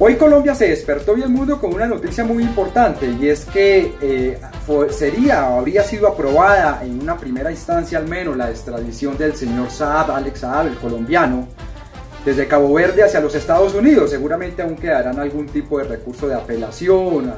Hoy Colombia se despertó y el mundo con una noticia muy importante y es que eh, sería o habría sido aprobada en una primera instancia al menos la extradición del señor Saab, Alex Saab, el colombiano, desde Cabo Verde hacia los Estados Unidos. Seguramente aún quedarán algún tipo de recurso de apelación,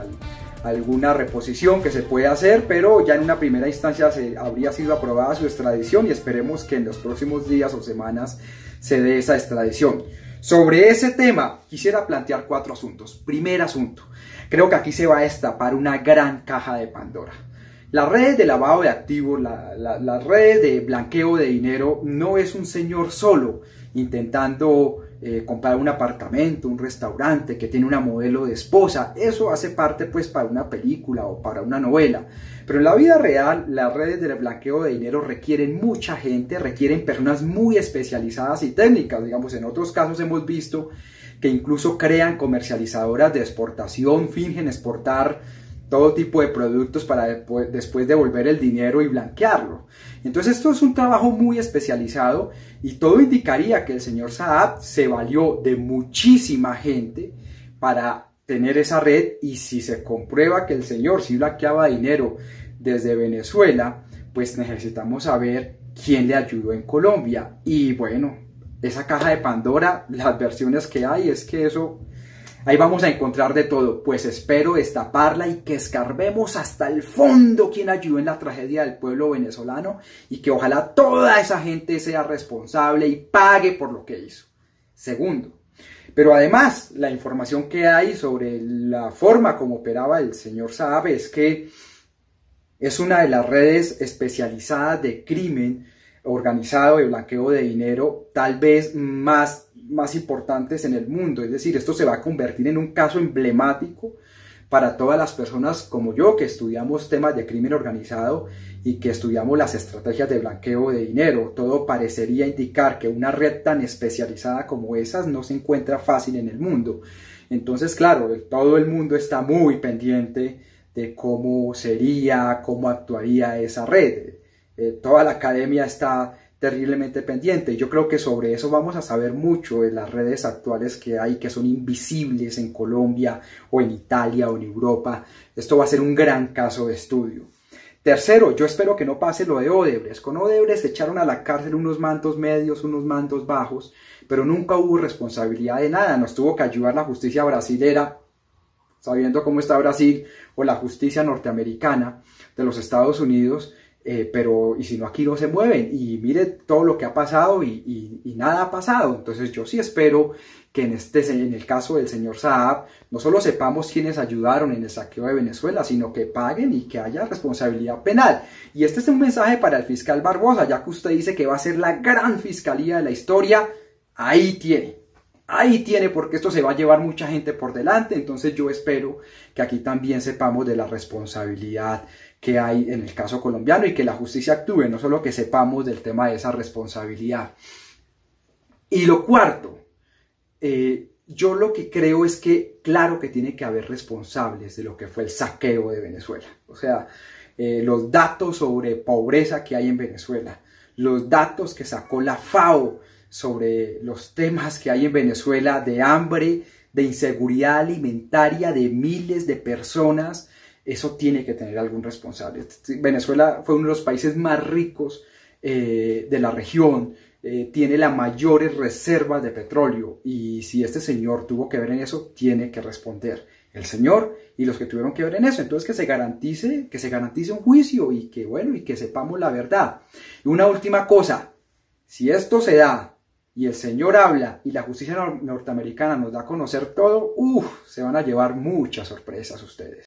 alguna reposición que se puede hacer, pero ya en una primera instancia se, habría sido aprobada su extradición y esperemos que en los próximos días o semanas se dé esa extradición. Sobre ese tema quisiera plantear cuatro asuntos. Primer asunto, creo que aquí se va a destapar una gran caja de Pandora. Las redes de lavado de activos, las redes de blanqueo de dinero, no es un señor solo intentando eh, comprar un apartamento, un restaurante, que tiene una modelo de esposa. Eso hace parte pues para una película o para una novela. Pero en la vida real, las redes de blanqueo de dinero requieren mucha gente, requieren personas muy especializadas y técnicas. Digamos, en otros casos hemos visto que incluso crean comercializadoras de exportación, fingen exportar todo tipo de productos para después devolver el dinero y blanquearlo. Entonces esto es un trabajo muy especializado y todo indicaría que el señor Saab se valió de muchísima gente para tener esa red y si se comprueba que el señor sí blanqueaba dinero desde Venezuela, pues necesitamos saber quién le ayudó en Colombia. Y bueno, esa caja de Pandora, las versiones que hay es que eso Ahí vamos a encontrar de todo, pues espero destaparla y que escarbemos hasta el fondo quien ayudó en la tragedia del pueblo venezolano y que ojalá toda esa gente sea responsable y pague por lo que hizo. Segundo, pero además la información que hay sobre la forma como operaba el señor Saab es que es una de las redes especializadas de crimen organizado de blanqueo de dinero, tal vez más más importantes en el mundo. Es decir, esto se va a convertir en un caso emblemático para todas las personas como yo que estudiamos temas de crimen organizado y que estudiamos las estrategias de blanqueo de dinero. Todo parecería indicar que una red tan especializada como esas no se encuentra fácil en el mundo. Entonces, claro, todo el mundo está muy pendiente de cómo sería, cómo actuaría esa red. Eh, toda la academia está terriblemente pendiente. Yo creo que sobre eso vamos a saber mucho en las redes actuales que hay, que son invisibles en Colombia o en Italia o en Europa. Esto va a ser un gran caso de estudio. Tercero, yo espero que no pase lo de Odebrecht. Con Odebrecht echaron a la cárcel unos mantos medios, unos mantos bajos, pero nunca hubo responsabilidad de nada. Nos tuvo que ayudar la justicia brasilera, sabiendo cómo está Brasil, o la justicia norteamericana de los Estados Unidos, eh, pero y si no aquí no se mueven. Y mire todo lo que ha pasado y, nada ha pasado. Entonces yo sí espero que en este en el caso del señor Saab no solo sepamos quiénes ayudaron en el saqueo de Venezuela sino que paguen y que haya responsabilidad penal. Y este es un mensaje para el fiscal Barbosa ya que usted dice que va a ser la gran fiscalía de la historia ahí tiene ahí tiene porque esto se va a llevar mucha gente por delante, entonces yo espero que aquí también sepamos de la responsabilidad que hay en el caso colombiano y que la justicia actúe, no solo que sepamos del tema de esa responsabilidad. Y lo cuarto, eh, yo lo que creo es que claro que tiene que haber responsables de lo que fue el saqueo de Venezuela. O sea, eh, los datos sobre pobreza que hay en Venezuela, los datos que sacó la FAO sobre los temas que hay en Venezuela de hambre, de inseguridad alimentaria de miles de personas, eso tiene que tener algún responsable. Venezuela fue uno de los países más ricos eh, de la región, eh, tiene las mayores reservas de petróleo y si este señor tuvo que ver en eso, tiene que responder el señor y los que tuvieron que ver en eso. Entonces que se garantice, que se garantice un juicio y que bueno, y que sepamos la verdad. Y una última cosa, si esto se da y el señor habla y la justicia norteamericana nos da a conocer todo, uff, se van a llevar muchas sorpresas ustedes.